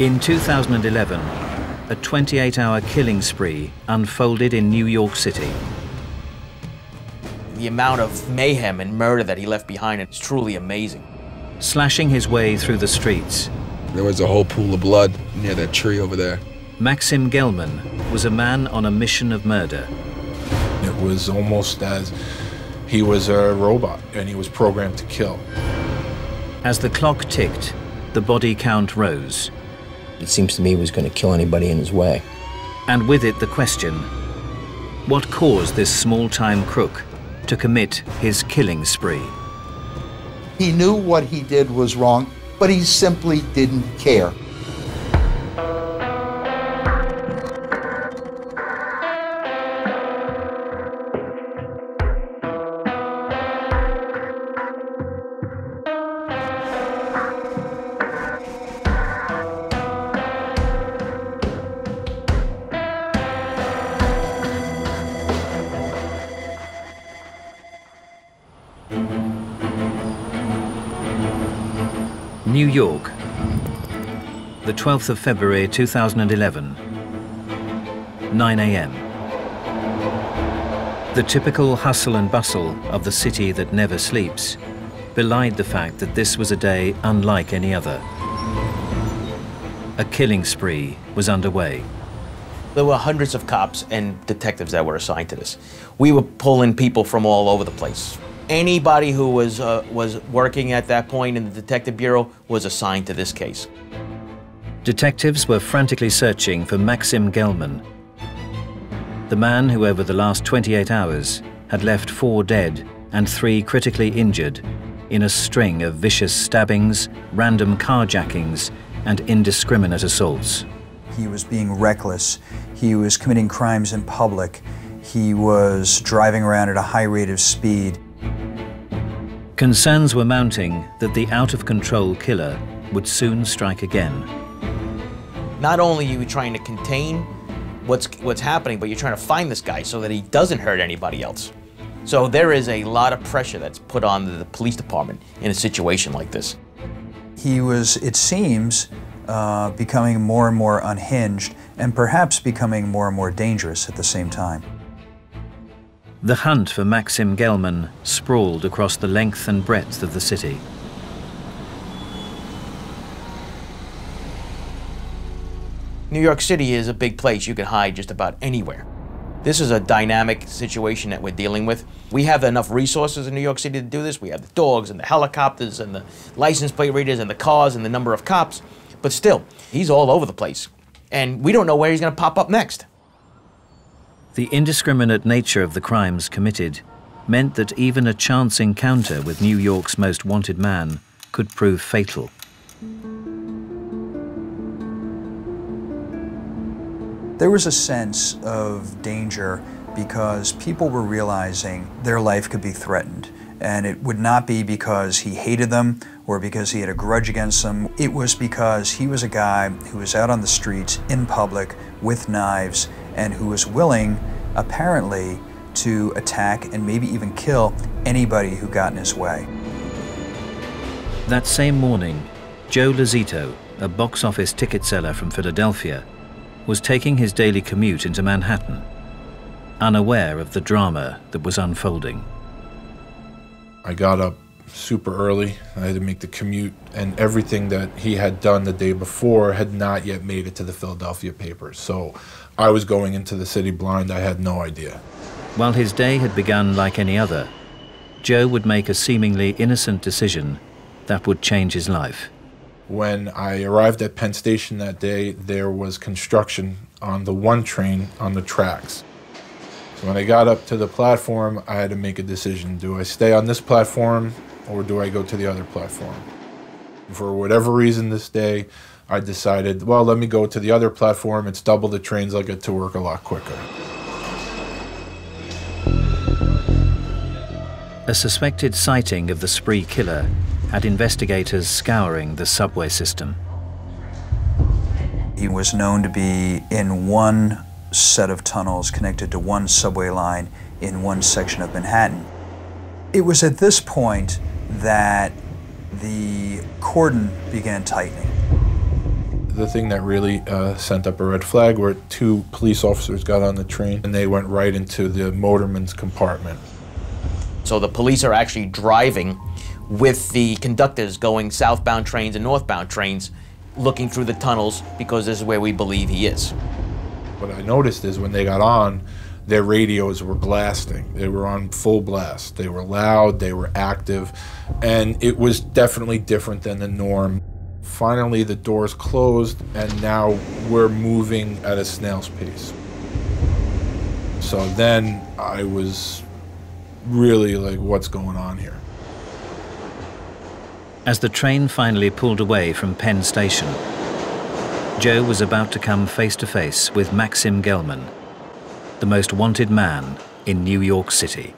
In 2011, a 28-hour killing spree unfolded in New York City. The amount of mayhem and murder that he left behind is truly amazing. Slashing his way through the streets, there was a whole pool of blood near that tree over there. Maksim Gelman was a man on a mission of murder. It was almost as he was a robot and he was programmed to kill. As the clock ticked, the body count rose. It seems to me he was going to kill anybody in his way. And with it the question, what caused this small-time crook to commit his killing spree? He knew what he did was wrong, but he simply didn't care. 12th of February 2011, 9 a.m. The typical hustle and bustle of the city that never sleeps belied the fact that this was a day unlike any other. A killing spree was underway. There were hundreds of cops and detectives that were assigned to this. We were pulling people from all over the place anybody who was, uh, was working at that point in the Detective Bureau was assigned to this case. Detectives were frantically searching for Maksim Gelman, the man who over the last 28 hours had left four dead and three critically injured in a string of vicious stabbings, random carjackings, and indiscriminate assaults. He was being reckless. He was committing crimes in public. He was driving around at a high rate of speed. Concerns were mounting that the out-of-control killer would soon strike again. Not only are you trying to contain what's, what's happening, but you're trying to find this guy so that he doesn't hurt anybody else. So there is a lot of pressure that's put on the police department in a situation like this. He was, it seems, uh, becoming more and more unhinged and perhaps becoming more and more dangerous at the same time. The hunt for Maksim Gelman sprawled across the length and breadth of the city. New York City is a big place. You can hide just about anywhere. This is a dynamic situation that we're dealing with. We have enough resources in New York City to do this. We have the dogs and the helicopters and the license plate readers and the cars and the number of cops. But still, he's all over the place. And we don't know where he's going to pop up next. The indiscriminate nature of the crimes committed meant that even a chance encounter with New York's most wanted man could prove fatal. There was a sense of danger because people were realizing their life could be threatened. And it would not be because he hated them or because he had a grudge against them. It was because he was a guy who was out on the streets in public with knives and who was willing, apparently, to attack and maybe even kill anybody who got in his way. That same morning, Joe Lozito, a box office ticket seller from Philadelphia, was taking his daily commute into Manhattan, unaware of the drama that was unfolding. I got up super early. I had to make the commute, and everything that he had done the day before had not yet made it to the Philadelphia papers. So I was going into the city blind. I had no idea. While his day had begun like any other, Joe would make a seemingly innocent decision that would change his life. When I arrived at Penn Station that day, there was construction on the one train on the tracks. So when I got up to the platform, I had to make a decision. Do I stay on this platform or do I go to the other platform? For whatever reason this day, I decided, well, let me go to the other platform. It's double the trains. I'll get to work a lot quicker. A suspected sighting of the spree killer had investigators scouring the subway system. He was known to be in one set of tunnels connected to one subway line in one section of Manhattan. It was at this point that the cordon began tightening. The thing that really uh, sent up a red flag were two police officers got on the train and they went right into the motorman's compartment. So the police are actually driving with the conductors going southbound trains and northbound trains, looking through the tunnels because this is where we believe he is. What I noticed is when they got on, their radios were blasting. They were on full blast. They were loud, they were active, and it was definitely different than the norm. Finally, the doors closed, and now we're moving at a snail's pace. So then I was really like, what's going on here? As the train finally pulled away from Penn Station, Joe was about to come face to face with Maksim Gelman, the most wanted man in New York City.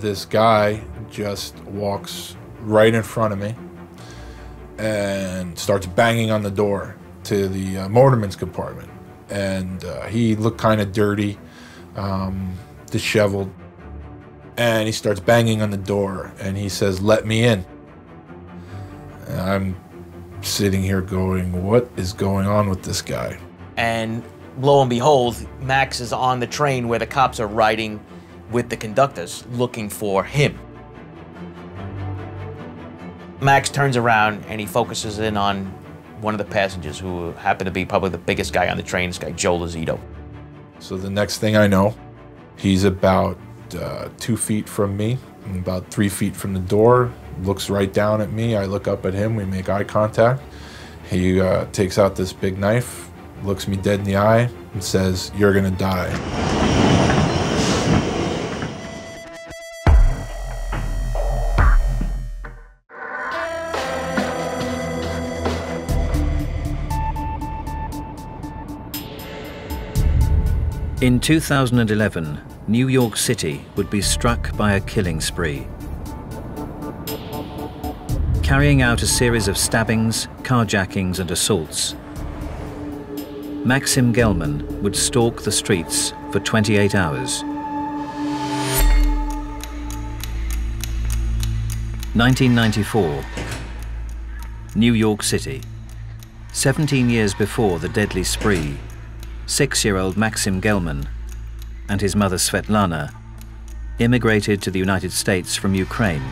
This guy just walks right in front of me and starts banging on the door to the uh, motorman's compartment. And uh, he looked kind of dirty, um, disheveled. And he starts banging on the door and he says, Let me in. And I'm sitting here going, What is going on with this guy? And lo and behold, Max is on the train where the cops are riding with the conductors looking for him. Max turns around and he focuses in on one of the passengers who happened to be probably the biggest guy on the train, this guy Joe Lozito. So the next thing I know, he's about uh, two feet from me, about three feet from the door, looks right down at me. I look up at him, we make eye contact. He uh, takes out this big knife, looks me dead in the eye, and says, You're gonna die. In 2011, New York City would be struck by a killing spree. Carrying out a series of stabbings, carjackings and assaults, Maksim Gelman would stalk the streets for 28 hours. 1994, New York City. 17 years before the deadly spree, six-year-old Maksim Gelman and his mother Svetlana immigrated to the United States from Ukraine,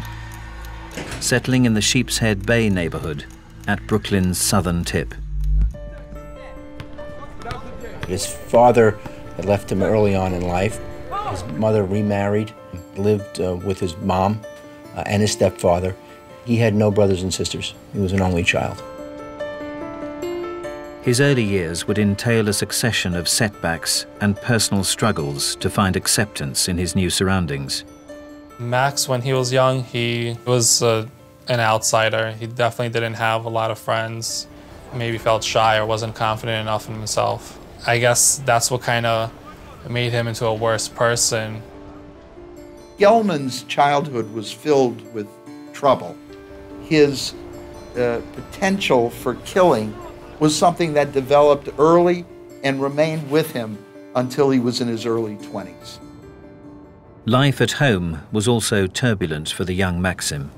settling in the Sheepshead Bay neighborhood at Brooklyn's southern tip. His father had left him early on in life. His mother remarried, lived uh, with his mom uh, and his stepfather. He had no brothers and sisters. He was an only child. His early years would entail a succession of setbacks and personal struggles to find acceptance in his new surroundings. Max, when he was young, he was uh, an outsider. He definitely didn't have a lot of friends, maybe felt shy or wasn't confident enough in himself. I guess that's what kind of made him into a worse person. Gelman's childhood was filled with trouble. His uh, potential for killing was something that developed early and remained with him until he was in his early 20s. Life at home was also turbulent for the young Maksim.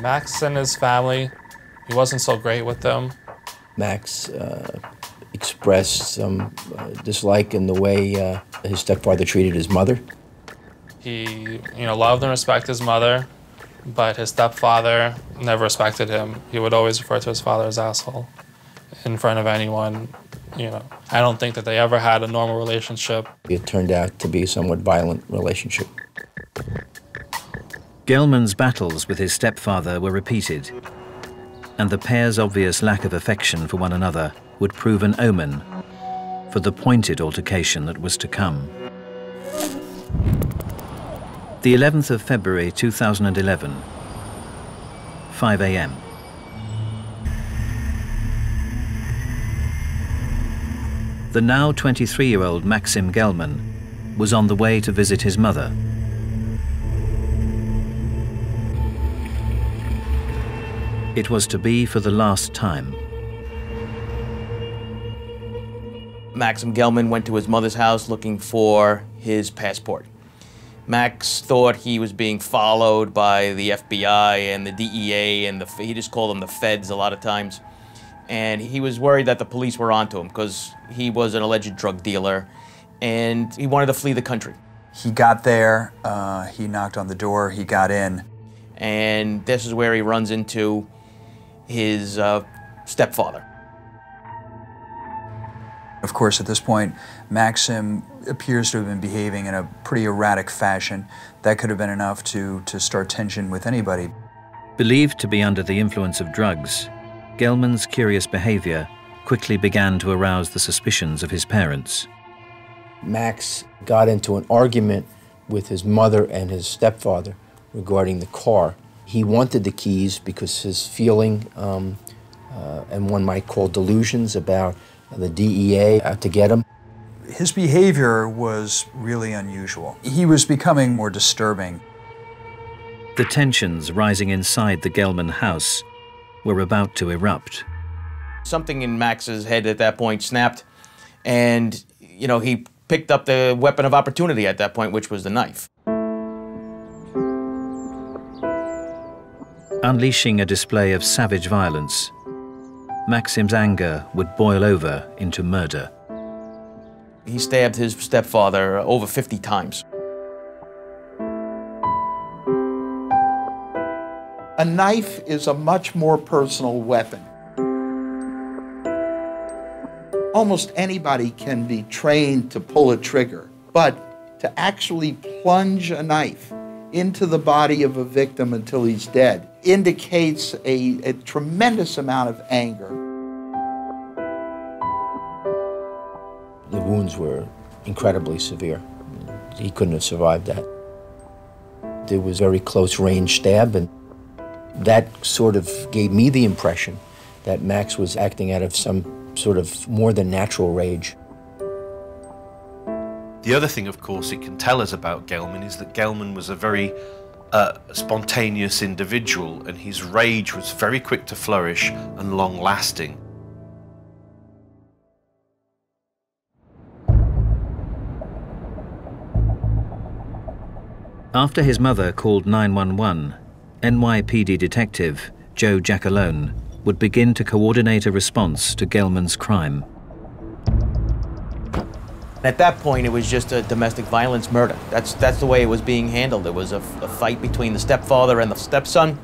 Max and his family, he wasn't so great with them. Max uh, expressed some uh, dislike in the way uh, his stepfather treated his mother. He, you know, loved and respected his mother, but his stepfather never respected him. He would always refer to his father as asshole in front of anyone. You know, I don't think that they ever had a normal relationship. It turned out to be a somewhat violent relationship. Gelman's battles with his stepfather were repeated, and the pair's obvious lack of affection for one another would prove an omen for the pointed altercation that was to come. The 11th of February 2011, 5 a.m. The now 23-year-old Maksim Gelman was on the way to visit his mother. It was to be for the last time. Maksim Gelman went to his mother's house looking for his passport. Max thought he was being followed by the FBI and the DEA and the he just called them the feds a lot of times. And he was worried that the police were onto him because he was an alleged drug dealer and he wanted to flee the country. He got there, uh, he knocked on the door, he got in. And this is where he runs into his uh, stepfather. Of course, at this point, Maksim appears to have been behaving in a pretty erratic fashion. That could have been enough to, to start tension with anybody. Believed to be under the influence of drugs, Gelman's curious behavior quickly began to arouse the suspicions of his parents. Max got into an argument with his mother and his stepfather regarding the car. He wanted the keys because his feeling, um, uh, and one might call delusions about the DEA out to get him. His behavior was really unusual. He was becoming more disturbing. The tensions rising inside the Gelman house were about to erupt. Something in Max's head at that point snapped, and, you know, he picked up the weapon of opportunity at that point, which was the knife. Unleashing a display of savage violence, Maksim's anger would boil over into murder. He stabbed his stepfather over 50 times. A knife is a much more personal weapon. Almost anybody can be trained to pull a trigger, but to actually plunge a knife into the body of a victim until he's dead indicates a, a tremendous amount of anger. Wounds were incredibly severe. He couldn't have survived that. There was a very close range stab, and that sort of gave me the impression that Max was acting out of some sort of more than natural rage. The other thing, of course, it can tell us about Gelman is that Gelman was a very uh, spontaneous individual, and his rage was very quick to flourish and long lasting. After his mother called 911, NYPD detective Joe Giacalone would begin to coordinate a response to Gelman's crime. At that point, it was just a domestic violence murder. That's, that's the way it was being handled. It was a, a fight between the stepfather and the stepson,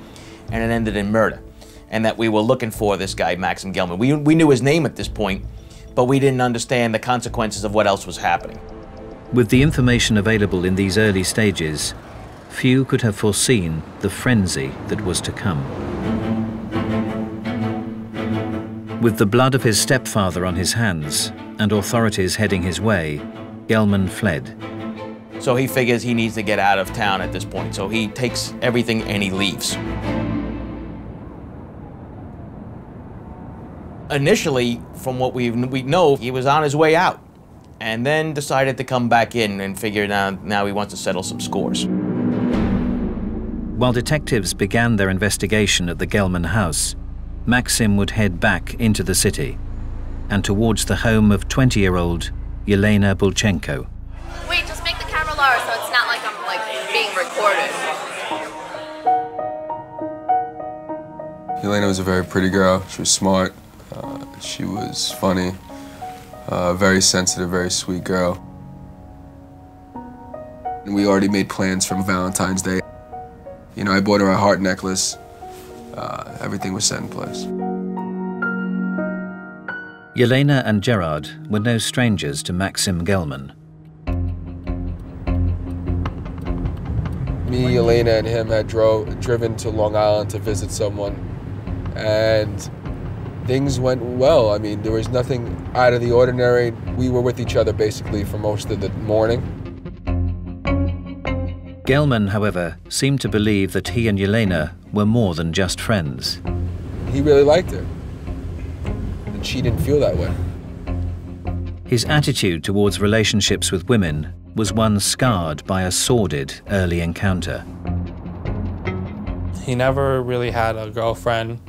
and it ended in murder. And that we were looking for this guy, Maksim Gelman. We, we knew his name at this point, but we didn't understand the consequences of what else was happening. With the information available in these early stages, few could have foreseen the frenzy that was to come. With the blood of his stepfather on his hands and authorities heading his way, Gelman fled. So he figures he needs to get out of town at this point, so he takes everything and he leaves. Initially, from what we we know, he was on his way out, and then decided to come back in and figure out now he wants to settle some scores. While detectives began their investigation at the Gelman house, Maksim would head back into the city and towards the home of 20-year-old Yelena Bulchenko. Wait, just make the camera lower so it's not like I'm like being recorded. Yelena was a very pretty girl. She was smart. Uh, she was funny. Uh, very sensitive, very sweet girl. And we already made plans from Valentine's Day. You know, I bought her a heart necklace. Uh, everything was set in place. Yelena and Gerard were no strangers to Maxim Gelman. Me, Yelena, and him had drove, driven to Long Island to visit someone, and things went well. I mean, there was nothing out of the ordinary. We were with each other basically for most of the morning. Gelman, however, seemed to believe that he and Yelena were more than just friends. He really liked her, and she didn't feel that way. His attitude towards relationships with women was one scarred by a sordid early encounter. He never really had a girlfriend,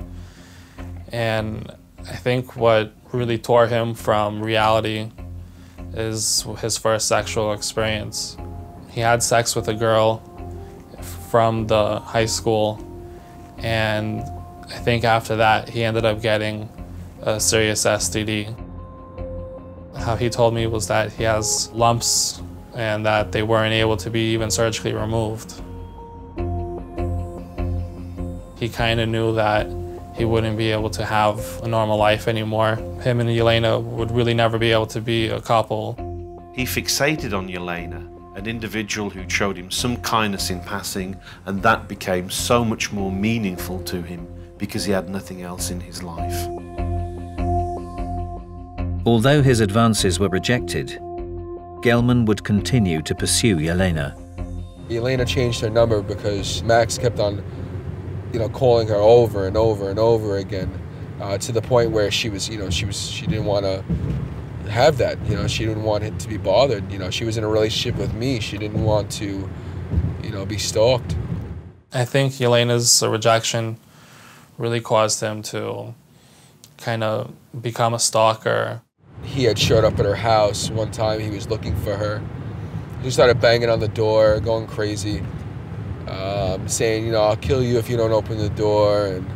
and I think what really tore him from reality is his first sexual experience. He had sex with a girl from the high school, and I think after that, he ended up getting a serious STD. How he told me was that he has lumps and that they weren't able to be even surgically removed. He kind of knew that he wouldn't be able to have a normal life anymore. Him and Yelena would really never be able to be a couple. He fixated on Yelena, an individual who showed him some kindness in passing, and that became so much more meaningful to him because he had nothing else in his life. Although his advances were rejected, Gelman would continue to pursue Yelena. Yelena changed her number because Max kept on, you know, calling her over and over and over again, uh, to the point where she was, you know, she was she didn't want to have that. You know, she didn't want it to be bothered. You know, she was in a relationship with me. She didn't want to, you know, be stalked. I think Yelena's rejection really caused him to kind of become a stalker. He had showed up at her house one time. He was looking for her. He started banging on the door, going crazy, um, saying, you know, I'll kill you if you don't open the door, and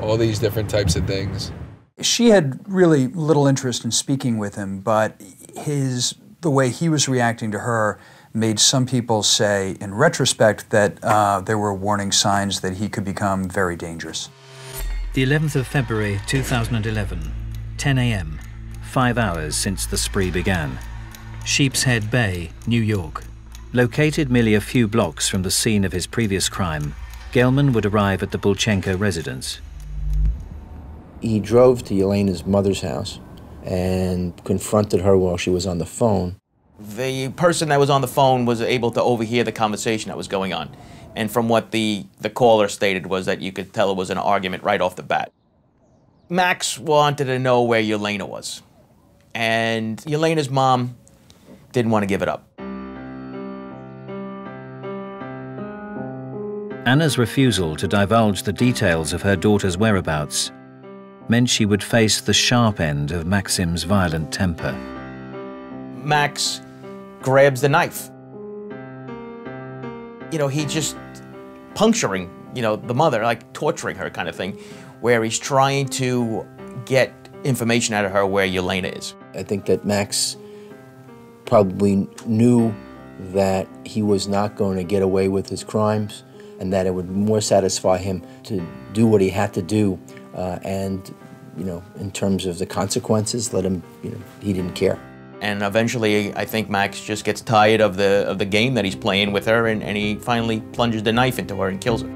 all these different types of things. She had really little interest in speaking with him, but his the way he was reacting to her made some people say, in retrospect, that uh, there were warning signs that he could become very dangerous. The 11th of February 2011, 10 a.m., five hours since the spree began. Sheepshead Bay, New York. Located merely a few blocks from the scene of his previous crime, Gelman would arrive at the Bulchenko residence. He drove to Yelena's mother's house and confronted her while she was on the phone. The person that was on the phone was able to overhear the conversation that was going on. And from what the, the caller stated was that you could tell it was an argument right off the bat. Max wanted to know where Yelena was. And Yelena's mom didn't want to give it up. Anna's refusal to divulge the details of her daughter's whereabouts meant she would face the sharp end of Maksim's violent temper. Max grabs the knife. You know, he just puncturing, you know, the mother, like torturing her kind of thing, where he's trying to get information out of her where Yelena is. I think that Max probably knew that he was not going to get away with his crimes and that it would more satisfy him to do what he had to do uh, and, you know, in terms of the consequences, let him, you know, he didn't care. And eventually, I think Max just gets tired of the of the game that he's playing with her, and, and he finally plunges the knife into her and kills her.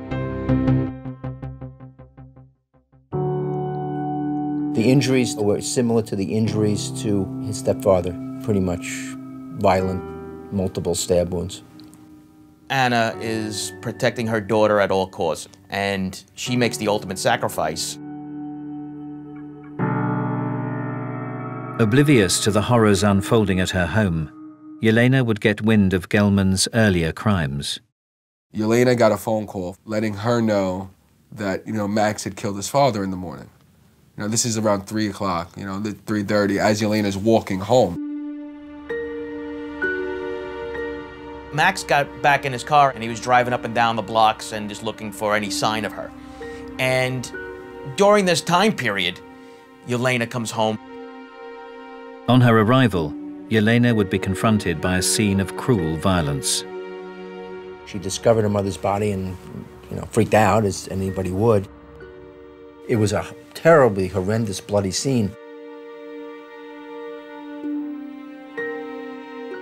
The injuries were similar to the injuries to his stepfather, pretty much violent, multiple stab wounds. Anna is protecting her daughter at all costs, and she makes the ultimate sacrifice. Oblivious to the horrors unfolding at her home, Yelena would get wind of Gelman's earlier crimes. Yelena got a phone call letting her know that, you know, Max had killed his father in the morning. You know, this is around 3 o'clock, you know, 3.30, as Yelena's walking home. Max got back in his car and he was driving up and down the blocks and just looking for any sign of her. And during this time period, Yelena comes home. On her arrival, Yelena would be confronted by a scene of cruel violence. She discovered her mother's body and, you know, freaked out, as anybody would. It was a terribly horrendous, bloody scene.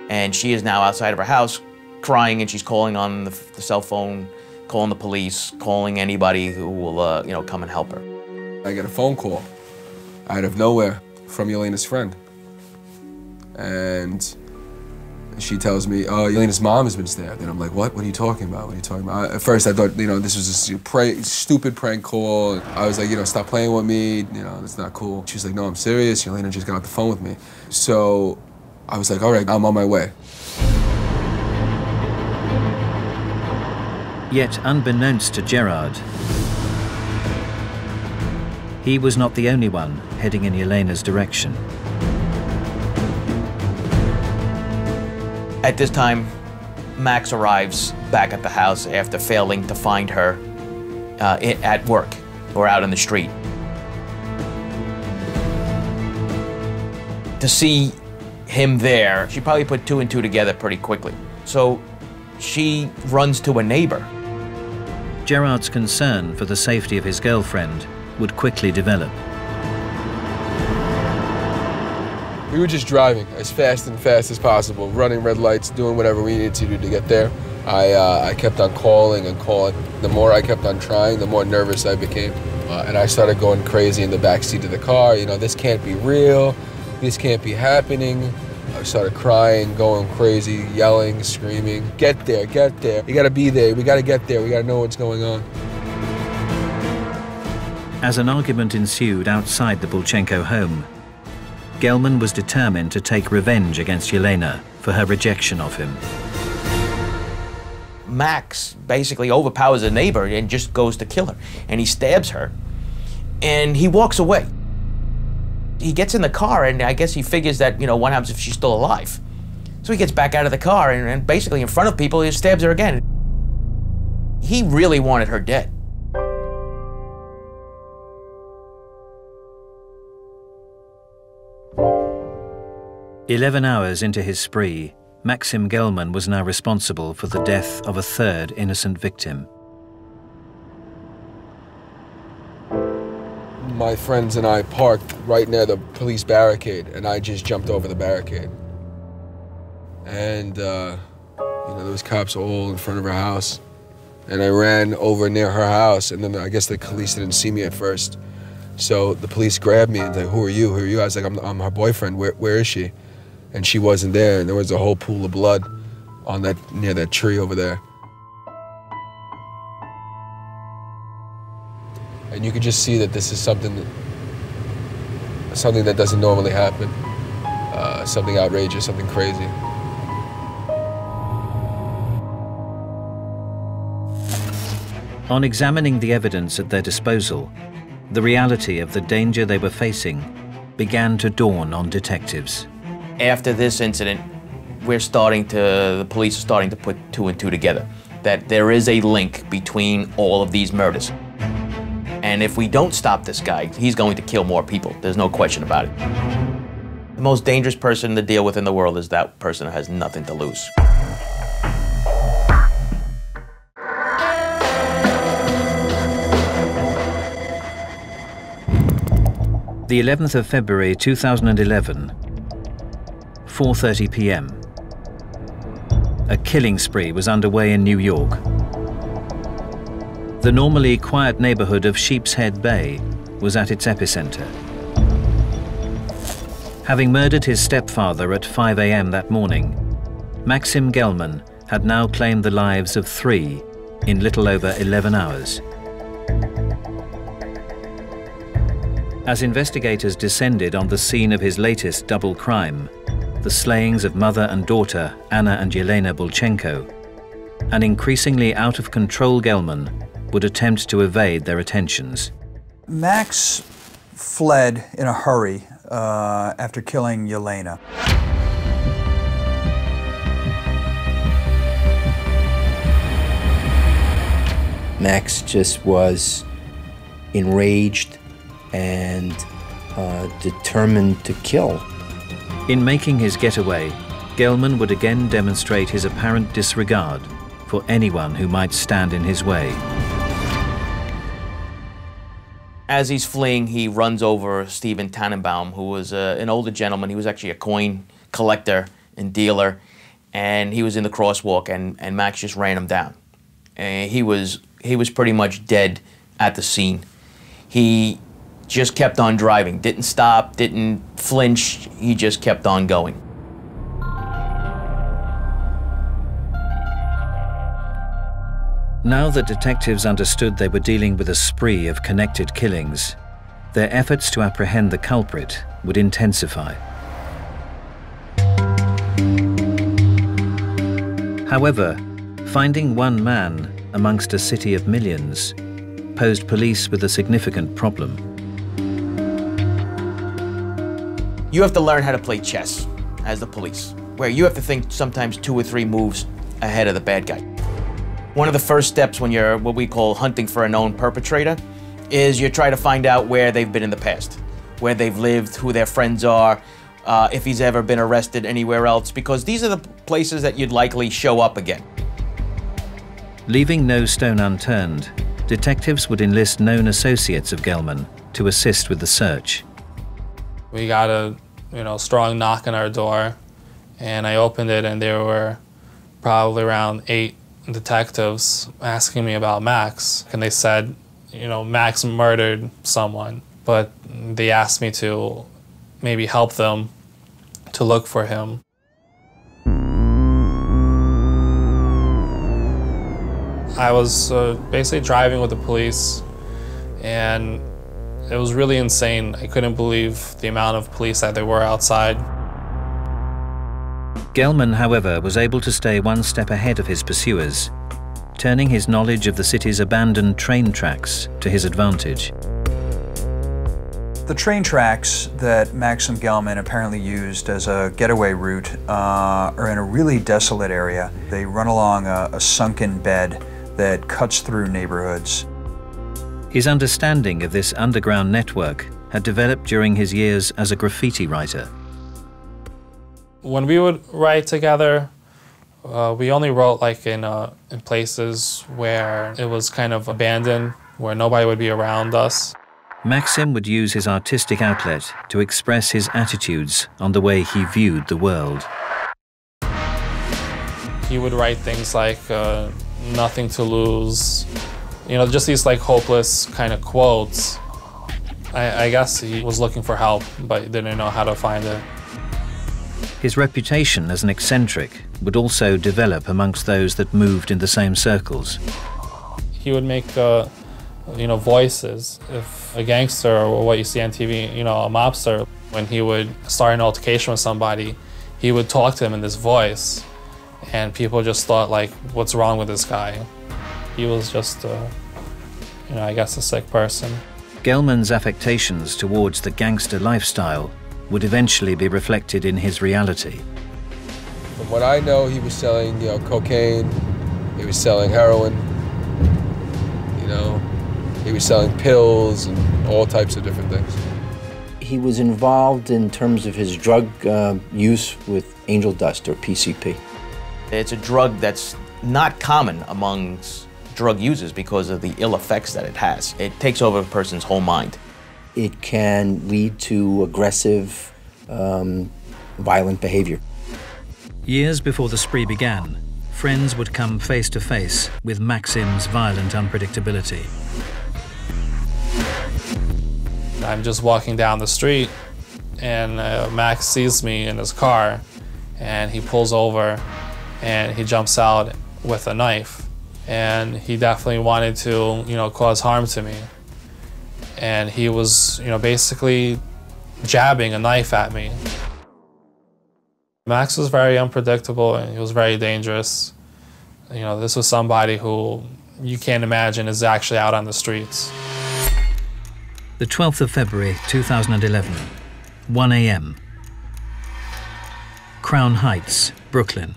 And she is now outside of her house crying and she's calling on the, the cell phone, calling the police, calling anybody who will, uh, you know, come and help her. I get a phone call out of nowhere from Yelena's friend. And she tells me, oh, Yelena's mom has been stabbed. And I'm like, what? What are you talking about? What are you talking about? At first, I thought, you know, this was a stupid prank call. I was like, you know, stop playing with me. You know, it's not cool. She's like, no, I'm serious. Yelena just got off the phone with me. So I was like, all right, I'm on my way. Yet, unbeknownst to Gerard, he was not the only one heading in Yelena's direction. At this time, Max arrives back at the house after failing to find her uh, at work or out in the street. To see him there, she probably put two and two together pretty quickly. So she runs to a neighbor. Gerard's concern for the safety of his girlfriend would quickly develop. We were just driving as fast and fast as possible, running red lights, doing whatever we needed to do to get there. I, uh, I kept on calling and calling. The more I kept on trying, the more nervous I became. Uh, and I started going crazy in the back seat of the car. You know, this can't be real. This can't be happening. I started crying, going crazy, yelling, screaming. Get there, get there. You gotta be there. We gotta get there. We gotta know what's going on. As an argument ensued outside the Bulchenko home, Gelman was determined to take revenge against Yelena for her rejection of him. Max basically overpowers a neighbor and just goes to kill her. And he stabs her. And he walks away. He gets in the car, and I guess he figures that, you know, what happens if she's still alive? So he gets back out of the car, and, and basically in front of people, he stabs her again. He really wanted her dead. Eleven hours into his spree, Maksim Gelman was now responsible for the death of a third innocent victim. My friends and I parked right near the police barricade, and I just jumped over the barricade. And, uh, you know, there was cops all in front of her house. And I ran over near her house, and then I guess the police didn't see me at first. So the police grabbed me and said, who are you, who are you? I was like, I'm, I'm her boyfriend, where, where is she? And she wasn't there, and there was a whole pool of blood on that, near that tree over there. And you could just see that this is something that, something that doesn't normally happen uh, something outrageous something crazy On examining the evidence at their disposal, the reality of the danger they were facing began to dawn on detectives. After this incident, we're starting to, the police are starting to put two and two together. That there is a link between all of these murders. And if we don't stop this guy, he's going to kill more people. There's no question about it. The most dangerous person to deal with in the world is that person who has nothing to lose. The 11th of February 2011, 4:30 p.m. A killing spree was underway in New York. The normally quiet neighborhood of Sheepshead Bay was at its epicenter. Having murdered his stepfather at 5 a.m. that morning, Maksim Gelman had now claimed the lives of three in little over 11 hours. As investigators descended on the scene of his latest double crime, the slayings of mother and daughter Anna and Yelena Bulchenko, an increasingly out of control Gelman would attempt to evade their attentions. Max fled in a hurry uh, after killing Yelena. Max just was enraged and uh, determined to kill. In making his getaway, Gelman would again demonstrate his apparent disregard for anyone who might stand in his way. As he's fleeing, he runs over Stephen Tannenbaum, who was uh, an older gentleman. He was actually a coin collector and dealer, and he was in the crosswalk, and, and Max just ran him down. And he was he was pretty much dead at the scene. He just kept on driving, didn't stop, didn't flinch. He just kept on going. Now that detectives understood they were dealing with a spree of connected killings, their efforts to apprehend the culprit would intensify. However, finding one man amongst a city of millions posed police with a significant problem. You have to learn how to play chess as the police, where you have to think sometimes two or three moves ahead of the bad guy. One of the first steps when you're what we call hunting for a known perpetrator is you try to find out where they've been in the past, where they've lived, who their friends are, uh, if he's ever been arrested anywhere else, because these are the places that you'd likely show up again. Leaving no stone unturned, detectives would enlist known associates of Gelman to assist with the search. We got a you know strong knock on our door, and I opened it, and there were probably around eight detectives asking me about Max, and they said, you know, Max murdered someone, but they asked me to maybe help them to look for him. I was uh, basically driving with the police, and it was really insane. I couldn't believe the amount of police that there were outside. Gelman, however, was able to stay one step ahead of his pursuers, turning his knowledge of the city's abandoned train tracks to his advantage. The train tracks that Maksim Gelman apparently used as a getaway route uh, are in a really desolate area. They run along a, a sunken bed that cuts through neighborhoods. His understanding of this underground network had developed during his years as a graffiti writer. When we would write together, uh, we only wrote like in, uh, in places where it was kind of abandoned, where nobody would be around us. Maksim would use his artistic outlet to express his attitudes on the way he viewed the world. He would write things like, uh, nothing to lose, you know, just these like hopeless kind of quotes. I, I guess he was looking for help, but didn't know how to find it. His reputation as an eccentric would also develop amongst those that moved in the same circles. He would make, uh, you know, voices. If a gangster or what you see on TV, you know, a mobster, when he would start an altercation with somebody, he would talk to him in this voice. And people just thought, like, what's wrong with this guy? He was just, uh, you know, I guess a sick person. Gelman's affectations towards the gangster lifestyle would eventually be reflected in his reality. From what I know, he was selling, you know, cocaine, he was selling heroin, you know, he was selling pills and all types of different things. He was involved in terms of his drug uh, use with angel dust or PCP. It's a drug that's not common amongst drug users because of the ill effects that it has. It takes over a person's whole mind. It can lead to aggressive, um, violent behavior. Years before the spree began, friends would come face to face with Maksim's violent unpredictability. I'm just walking down the street, and uh, Max sees me in his car, and he pulls over, and he jumps out with a knife, and he definitely wanted to, you know, cause harm to me, and he was, you know, basically jabbing a knife at me. Max was very unpredictable and he was very dangerous. You know, this was somebody who you can't imagine is actually out on the streets. The 12th of February 2011, 1 a.m. Crown Heights, Brooklyn.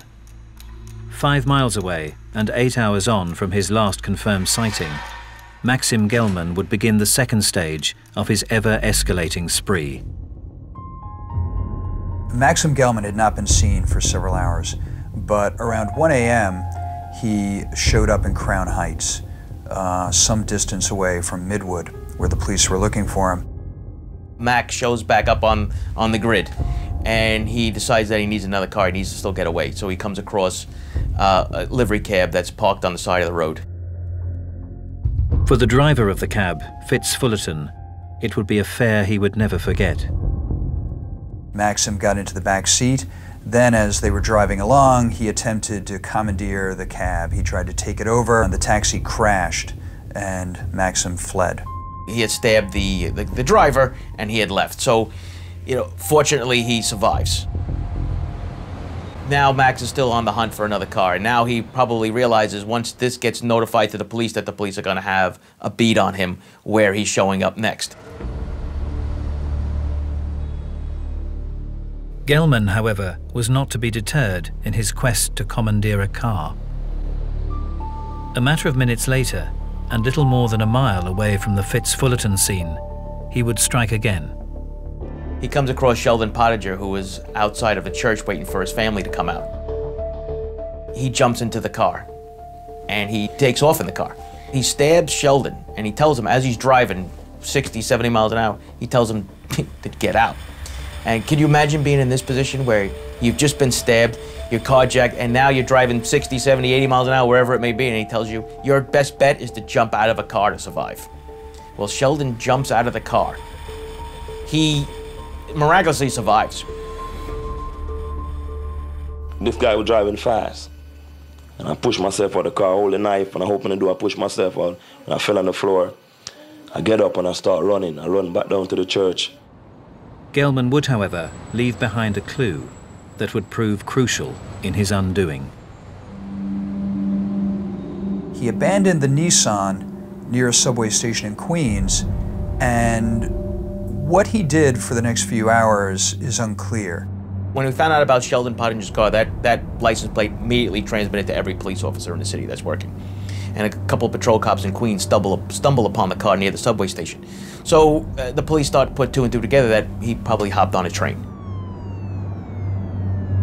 Five miles away and eight hours on from his last confirmed sighting, Maksim Gelman would begin the second stage of his ever escalating spree. Maksim Gelman had not been seen for several hours, but around 1 a.m., he showed up in Crown Heights, uh, some distance away from Midwood, where the police were looking for him. Max shows back up on, on the grid, and he decides that he needs another car. He needs to still get away. So he comes across uh, a livery cab that's parked on the side of the road. For the driver of the cab, Fitz Fullerton, it would be a fare he would never forget. Maksim got into the back seat. Then, as they were driving along, he attempted to commandeer the cab. He tried to take it over, and the taxi crashed, and Maksim fled. He had stabbed the, the, the driver, and he had left. So, you know, fortunately, he survives. Now Max is still on the hunt for another car, and now he probably realizes once this gets notified to the police that the police are going to have a beat on him where he's showing up next. Gelman, however, was not to be deterred in his quest to commandeer a car. A matter of minutes later, and little more than a mile away from the Fitz-Fullerton scene, he would strike again. He comes across Sheldon Pottinger, who was outside of the church waiting for his family to come out. He jumps into the car, and he takes off in the car. He stabs Sheldon, and he tells him, as he's driving 60, 70 miles an hour, he tells him to get out. And can you imagine being in this position where you've just been stabbed, you're carjacked, and now you're driving 60, 70, 80 miles an hour, wherever it may be, and he tells you your best bet is to jump out of a car to survive. Well, Sheldon jumps out of the car. He miraculously survives. This guy was driving fast. And I pushed myself out of the car, hold the knife, and I open the door, I push myself out, and I fell on the floor. I get up and I start running. I run back down to the church. Gelman would, however, leave behind a clue that would prove crucial in his undoing. He abandoned the Nissan near a subway station in Queens, and what he did for the next few hours is unclear. When we found out about Sheldon Pottinger's car, that, that license plate immediately transmitted to every police officer in the city that's working. And a couple of patrol cops in Queens stumble, stumble upon the car near the subway station. So uh, the police start to put two and two together that he probably hopped on a train.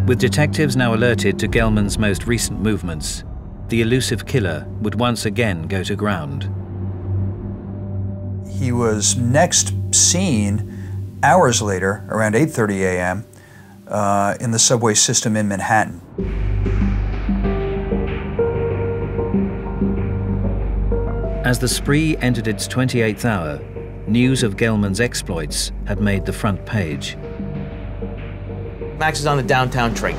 With detectives now alerted to Gelman's most recent movements, the elusive killer would once again go to ground. He was next seen hours later, around 8.30 a.m., uh, in the subway system in Manhattan. As the spree entered its 28th hour, news of Gelman's exploits had made the front page. Max is on the downtown train.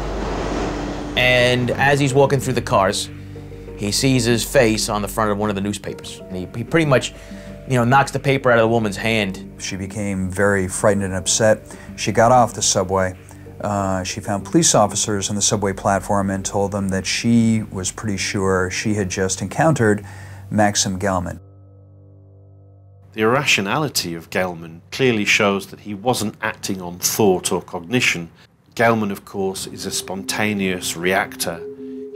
And as he's walking through the cars, he sees his face on the front of one of the newspapers. And he, he pretty much, you know, knocks the paper out of the woman's hand. She became very frightened and upset. She got off the subway. Uh, she found police officers on the subway platform and told them that she was pretty sure she had just encountered Maksim Gelman. The irrationality of Gelman clearly shows that he wasn't acting on thought or cognition. Gelman, of course, is a spontaneous reactor.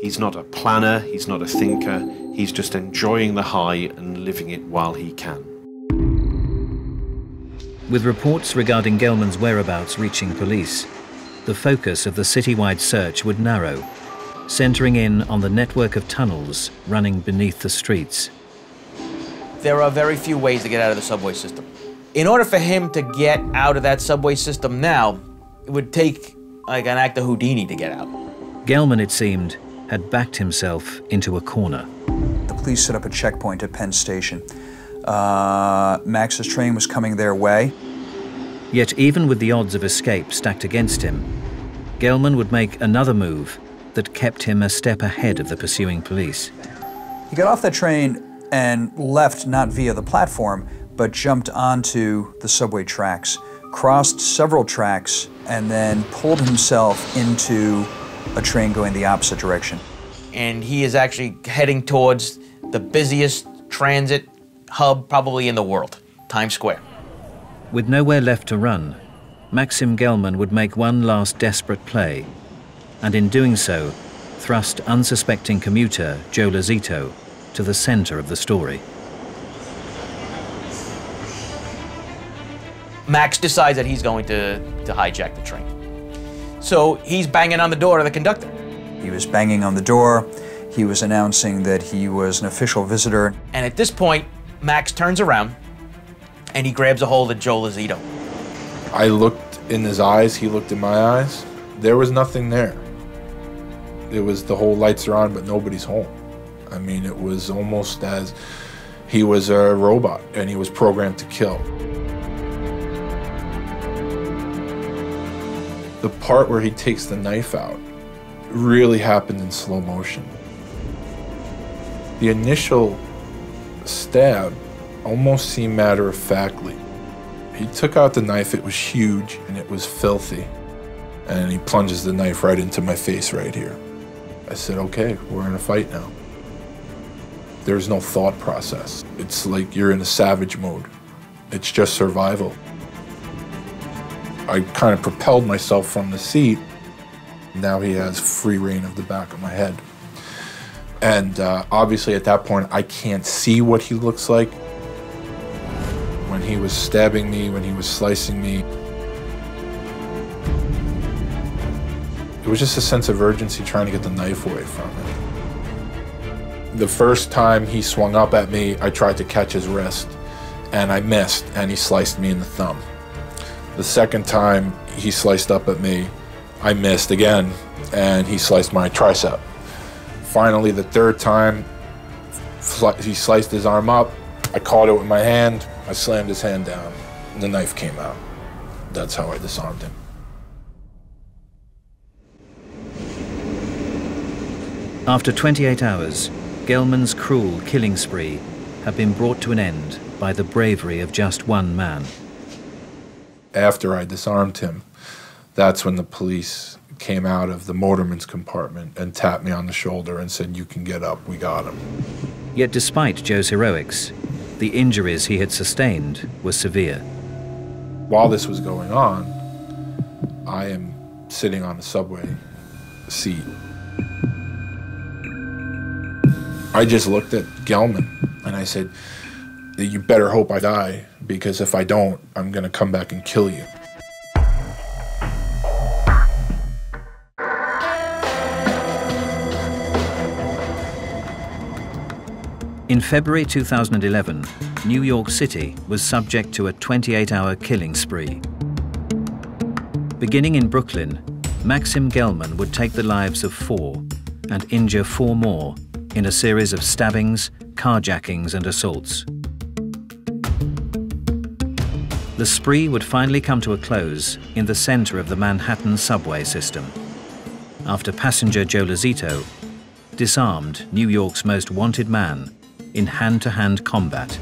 He's not a planner, he's not a thinker, he's just enjoying the high and living it while he can. With reports regarding Gelman's whereabouts reaching police, the focus of the citywide search would narrow, centering in on the network of tunnels running beneath the streets. There are very few ways to get out of the subway system. In order for him to get out of that subway system now, it would take like an act of Houdini to get out. Gelman, it seemed, had backed himself into a corner. The police set up a checkpoint at Penn Station. Uh, Max's train was coming their way. Yet even with the odds of escape stacked against him, Gelman would make another move that kept him a step ahead of the pursuing police. He got off the train and left not via the platform, but jumped onto the subway tracks, crossed several tracks, and then pulled himself into a train going the opposite direction. And he is actually heading towards the busiest transit hub probably in the world, Times Square. With nowhere left to run, Maksim Gelman would make one last desperate play, and in doing so, thrust unsuspecting commuter Joe Lozito to the center of the story. Max decides that he's going to, to hijack the train. So he's banging on the door of the conductor. He was banging on the door. He was announcing that he was an official visitor. And at this point, Max turns around and he grabs a hold of Joe Lozito. I looked in his eyes, he looked in my eyes. There was nothing there. It was the whole lights are on, but nobody's home. I mean, it was almost as he was a robot and he was programmed to kill. The part where he takes the knife out really happened in slow motion. The initial stab almost seemed matter of factly. He took out the knife, it was huge and it was filthy. And he plunges the knife right into my face right here. I said, okay, we're in a fight now. There's no thought process. It's like you're in a savage mode. It's just survival. I kind of propelled myself from the seat. Now he has free reign of the back of my head. And uh, obviously, at that point, I can't see what he looks like. When he was stabbing me, when he was slicing me, it was just a sense of urgency trying to get the knife away from him. The first time he swung up at me, I tried to catch his wrist, and I missed, and he sliced me in the thumb. The second time he sliced up at me, I missed again, and he sliced my tricep. Finally, the third time, he sliced his arm up. I caught it with my hand. I slammed his hand down. And the knife came out. That's how I disarmed him. After 28 hours, Gelman's cruel killing spree had been brought to an end by the bravery of just one man. After I disarmed him, that's when the police came out of the motorman's compartment and tapped me on the shoulder and said, You can get up, we got him. Yet despite Joe's heroics, the injuries he had sustained were severe. While this was going on, I am sitting on a subway seat. I just looked at Gelman and I said, You better hope I die, because if I don't, I'm going to come back and kill you. In February 2011, New York City was subject to a 28-hour killing spree. Beginning in Brooklyn, Maksim Gelman would take the lives of four and injure four more in a series of stabbings, carjackings and assaults. The spree would finally come to a close in the center of the Manhattan subway system. After passenger Joe Lozito disarmed New York's most wanted man in hand-to-hand combat.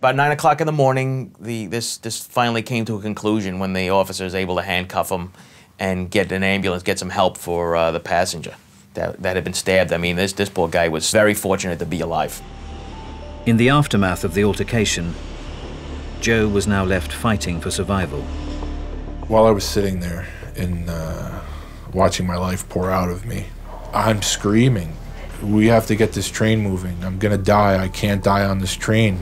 About nine o'clock in the morning, the, this, this finally came to a conclusion when the officer was able to handcuff him and get an ambulance, get some help for uh, the passenger that, that had been stabbed. I mean, this, this poor guy was very fortunate to be alive. In the aftermath of the altercation, Joe was now left fighting for survival. While I was sitting there and uh, watching my life pour out of me, I'm screaming we have to get this train moving. I'm gonna die. I can't die on this train.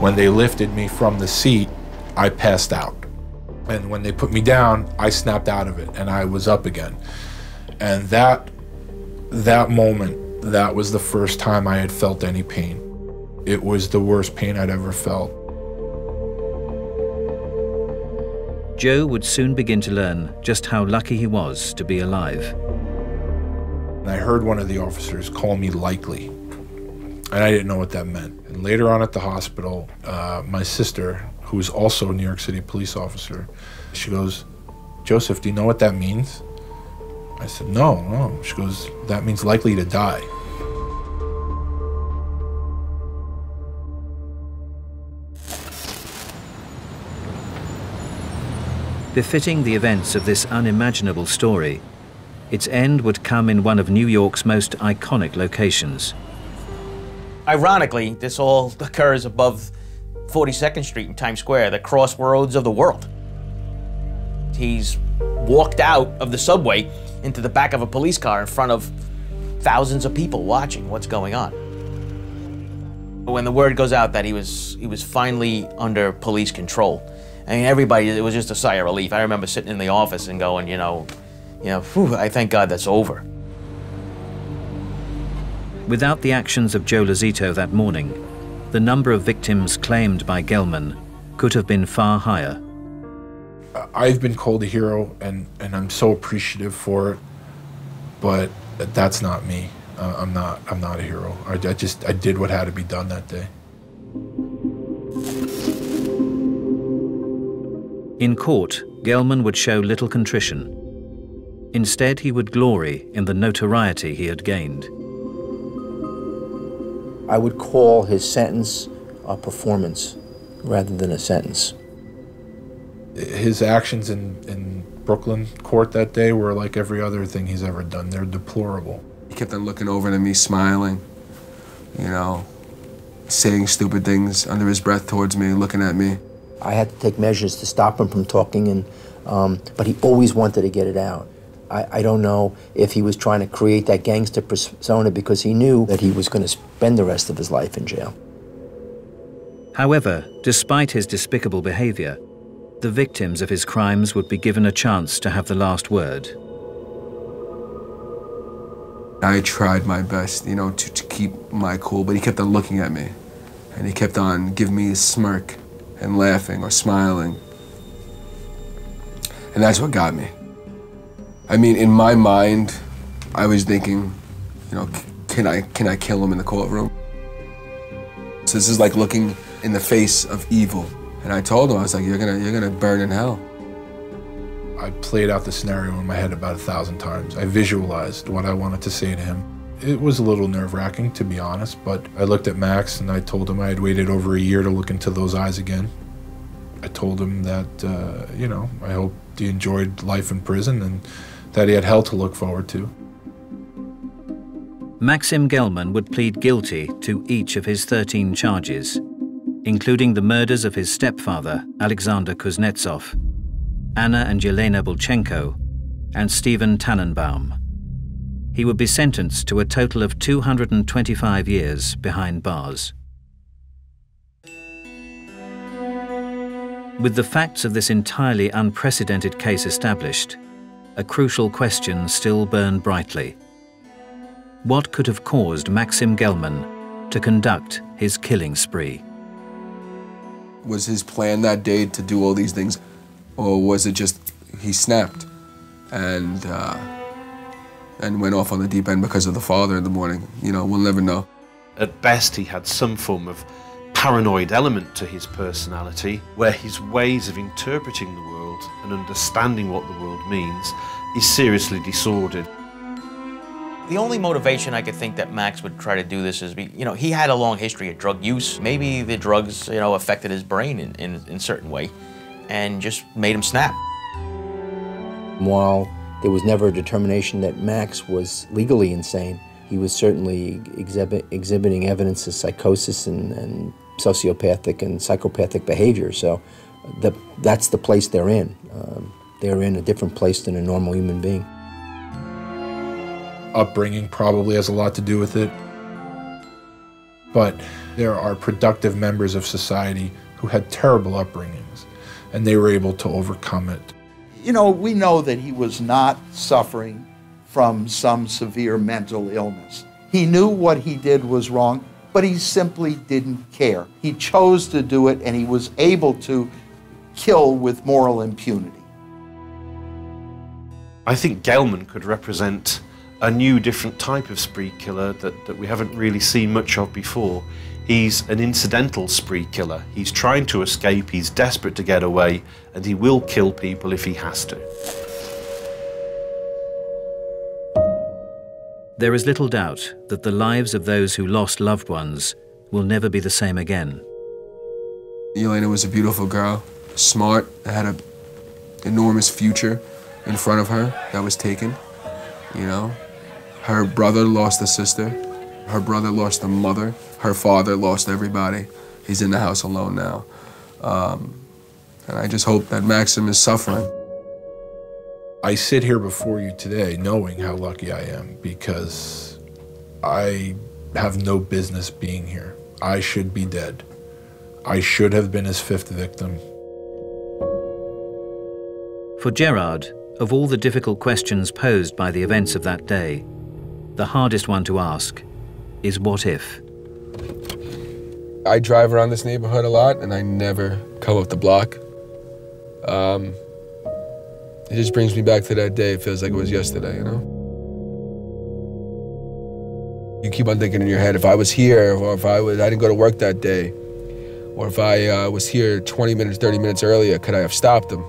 When they lifted me from the seat, I passed out. And when they put me down, I snapped out of it and I was up again. And that that moment, that was the first time I had felt any pain. It was the worst pain I'd ever felt. Joe would soon begin to learn just how lucky he was to be alive. I heard one of the officers call me likely. And I didn't know what that meant. And later on at the hospital, uh, my sister, who is also a New York City police officer, she goes, Joseph, do you know what that means? I said, no, no. She goes, that means likely to die. Befitting the events of this unimaginable story, its end would come in one of New York's most iconic locations. Ironically, this all occurs above 42nd Street in Times Square, the crossroads of the world. He's walked out of the subway into the back of a police car in front of thousands of people watching what's going on. When the word goes out that he was he was finally under police control, I mean everybody it was just a sigh of relief. I remember sitting in the office and going, you know, you know, whew, I thank God that's over. Without the actions of Joe Lozito that morning, the number of victims claimed by Gelman could have been far higher. I've been called a hero, and, and I'm so appreciative for it, but that's not me. Uh, I'm not. I'm not a hero. I, I just I did what had to be done that day. In court, Gelman would show little contrition. Instead, he would glory in the notoriety he had gained. I would call his sentence a performance rather than a sentence. His actions in, in Brooklyn court that day were like every other thing he's ever done. They're deplorable. He kept on looking over to me, smiling, you know, saying stupid things under his breath towards me, looking at me. I had to take measures to stop him from talking, and, um, but he always wanted to get it out. I, I, don't know if he was trying to create that gangster persona because he knew that he was going to spend the rest of his life in jail. However, despite his despicable behavior, the victims of his crimes would be given a chance to have the last word. I tried my best, you know, to, to keep my cool, but he kept on looking at me. And he kept on giving me a smirk and laughing or smiling. And that's what got me. I mean, in my mind, I was thinking, you know, can I, can I kill him in the courtroom? So this is like looking in the face of evil. And I told him, I was like, you're gonna, you're gonna burn in hell. I played out the scenario in my head about a thousand times. I visualized what I wanted to say to him. It was a little nerve wracking, to be honest, but I looked at Max and I told him I had waited over a year to look into those eyes again. I told him that, uh, you know, I hoped he enjoyed life in prison and that he had hell to look forward to. Maksim Gelman would plead guilty to each of his 13 charges, including the murders of his stepfather, Alexander Kuznetsov, Anna and Yelena Bulchenko, and Stephen Tannenbaum. He would be sentenced to a total of 225 years behind bars. With the facts of this entirely unprecedented case established, a crucial question still burned brightly. What could have caused Maksim Gelman to conduct his killing spree? Was his plan that day to do all these things or was it just he snapped and uh, and went off on the deep end because of the father in the morning? You know, we'll never know. At best, he had some form of paranoid element to his personality, where his ways of interpreting the world and understanding what the world means is seriously disordered. The only motivation I could think that Max would try to do this is, be, you know, he had a long history of drug use. Maybe the drugs, you know, affected his brain in, in, in a certain way and just made him snap. While there was never a determination that Max was legally insane, he was certainly exhibit, exhibiting evidence of psychosis and, and, sociopathic and psychopathic behavior. So the, that's the place they're in. Um, they're in a different place than a normal human being. Upbringing probably has a lot to do with it. But there are productive members of society who had terrible upbringings and they were able to overcome it. You know, we know that he was not suffering from some severe mental illness. He knew what he did was wrong, but he simply didn't care. He chose to do it, and he was able to kill with moral impunity. I think Gelman could represent a new, different type of spree killer that, that we haven't really seen much of before. He's an incidental spree killer. He's trying to escape, he's desperate to get away, and he will kill people if he has to. There is little doubt that the lives of those who lost loved ones will never be the same again. Elena was a beautiful girl, smart, had an enormous future in front of her that was taken, you know. Her brother lost a sister, her brother lost a mother, her father lost everybody. He's in the house alone now. Um, and I just hope that Maksim is suffering. I sit here before you today knowing how lucky I am because I have no business being here. I should be dead. I should have been his fifth victim. For Gerard, of all the difficult questions posed by the events of that day, the hardest one to ask is what if? I drive around this neighborhood a lot and I never come up the block. Um, it just brings me back to that day. It feels like it was yesterday, you know? You keep on thinking in your head, if I was here, or if I, was, I didn't go to work that day, or if I uh, was here 20 minutes, 30 minutes earlier, could I have stopped him?